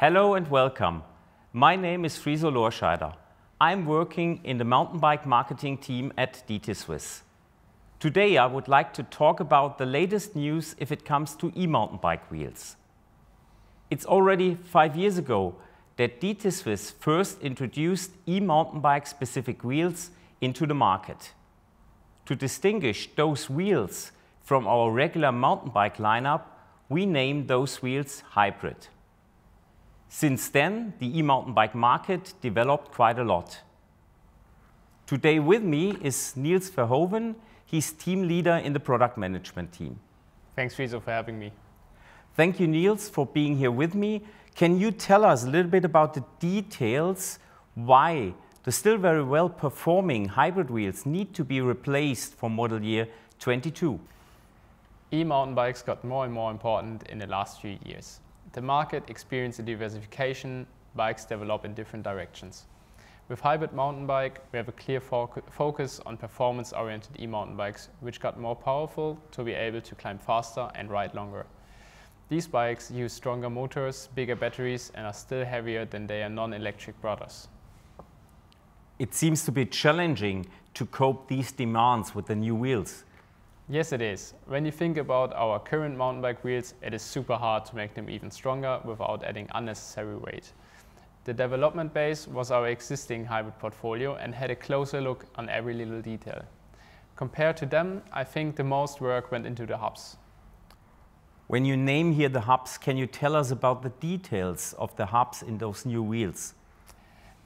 Hello and welcome. My name is Friso Lorscheider. I'm working in the mountain bike marketing team at DT Swiss. Today I would like to talk about the latest news if it comes to e-mountain bike wheels. It's already five years ago that DT Swiss first introduced e-mountain bike specific wheels into the market. To distinguish those wheels from our regular mountain bike lineup, we named those wheels hybrid. Since then, the e-mountain bike market developed quite a lot. Today with me is Niels Verhoeven. He's team leader in the product management team. Thanks, Friso, for having me. Thank you, Niels, for being here with me. Can you tell us a little bit about the details why the still very well performing hybrid wheels need to be replaced for model year 22? E-mountain bikes got more and more important in the last few years. The market experienced a diversification, bikes develop in different directions. With hybrid mountain bike, we have a clear focus on performance-oriented e-mountain bikes, which got more powerful to be able to climb faster and ride longer. These bikes use stronger motors, bigger batteries, and are still heavier than their non-electric brothers. It seems to be challenging to cope these demands with the new wheels. Yes, it is. When you think about our current mountain bike wheels, it is super hard to make them even stronger without adding unnecessary weight. The development base was our existing hybrid portfolio and had a closer look on every little detail. Compared to them, I think the most work went into the hubs. When you name here the hubs, can you tell us about the details of the hubs in those new wheels?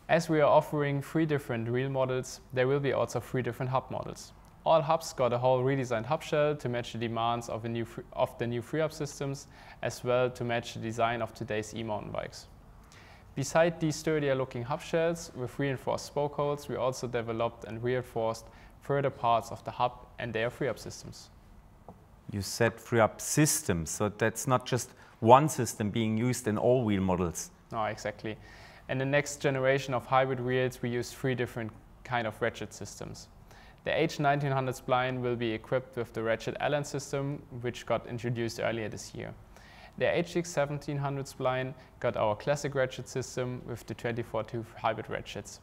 As we are offering three different wheel models, there will be also three different hub models. All hubs got a whole redesigned hub shell to match the demands of, the new, of the new FreeHub systems, as well to match the design of today's e-mountain bikes. Beside these sturdier looking hub shells with reinforced spoke holes, we also developed and reinforced further parts of the hub and their FreeHub systems. You said FreeHub systems, so that's not just one system being used in all wheel models. No, exactly. In the next generation of hybrid wheels, we use three different kind of ratchet systems. The H1900 spline will be equipped with the ratchet LN system, which got introduced earlier this year. The HX1700 spline got our classic ratchet system with the 24 tooth hybrid ratchets.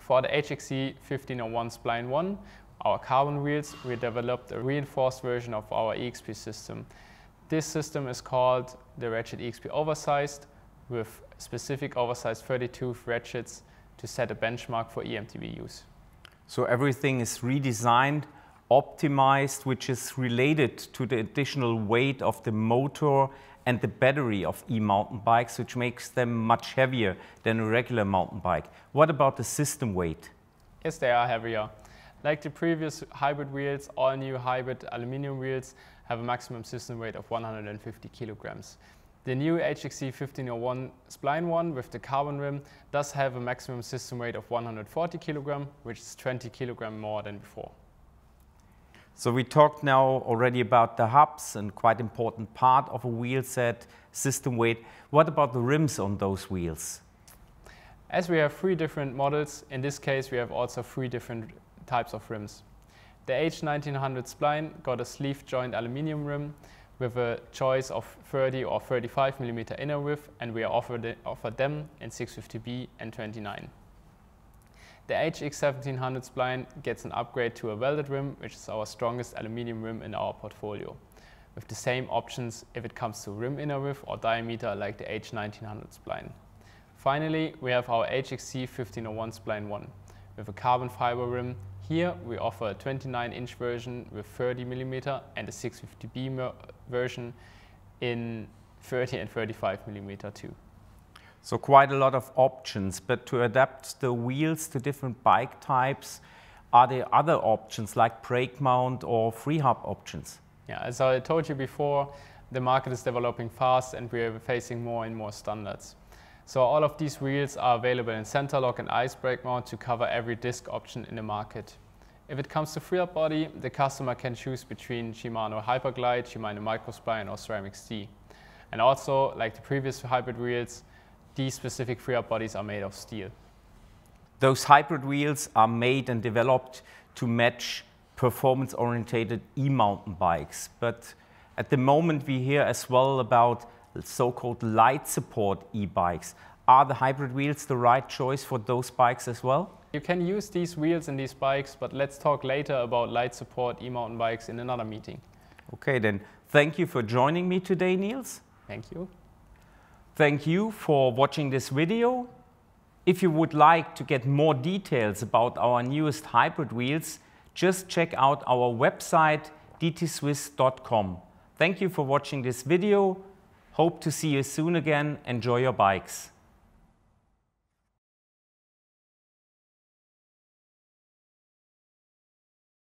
For the HXC 1501 spline 1, our carbon wheels, we developed a reinforced version of our EXP system. This system is called the Ratchet EXP Oversized with specific oversized 32 ratchets to set a benchmark for EMTB use. So everything is redesigned, optimized, which is related to the additional weight of the motor and the battery of e-mountain bikes, which makes them much heavier than a regular mountain bike. What about the system weight? Yes, they are heavier. Like the previous hybrid wheels, all new hybrid aluminum wheels have a maximum system weight of 150 kilograms. The new HXC 1501 spline one with the carbon rim does have a maximum system weight of 140 kg, which is 20 kg more than before. So we talked now already about the hubs and quite important part of a wheel set, system weight. What about the rims on those wheels? As we have three different models, in this case we have also three different types of rims. The H1900 spline got a sleeve joint aluminium rim with a choice of 30 or 35 millimeter inner width and we offered, offered them in 650B and 29. The HX1700 spline gets an upgrade to a welded rim, which is our strongest aluminium rim in our portfolio, with the same options if it comes to rim inner width or diameter like the H1900 spline. Finally, we have our HXC 1501 spline 1 with a carbon fiber rim here we offer a 29 inch version with 30 millimeter and a 650B version in 30 and 35 millimeter too. So quite a lot of options, but to adapt the wheels to different bike types, are there other options like brake mount or free hub options? Yeah, as I told you before, the market is developing fast and we are facing more and more standards. So all of these wheels are available in center lock and IS brake mount to cover every disc option in the market. If it comes to freehub body, the customer can choose between Shimano Hyperglide, Shimano Microspline or SRAM XD. And also, like the previous hybrid wheels, these specific freehub bodies are made of steel. Those hybrid wheels are made and developed to match performance-oriented e-mountain bikes. But at the moment we hear as well about so-called light support e-bikes. Are the hybrid wheels the right choice for those bikes as well? You can use these wheels in these bikes, but let's talk later about light support e-mountain bikes in another meeting. Okay, then thank you for joining me today, Niels. Thank you. Thank you for watching this video. If you would like to get more details about our newest hybrid wheels, just check out our website dtswiss.com. Thank you for watching this video. Hope to see you soon again. Enjoy your bikes.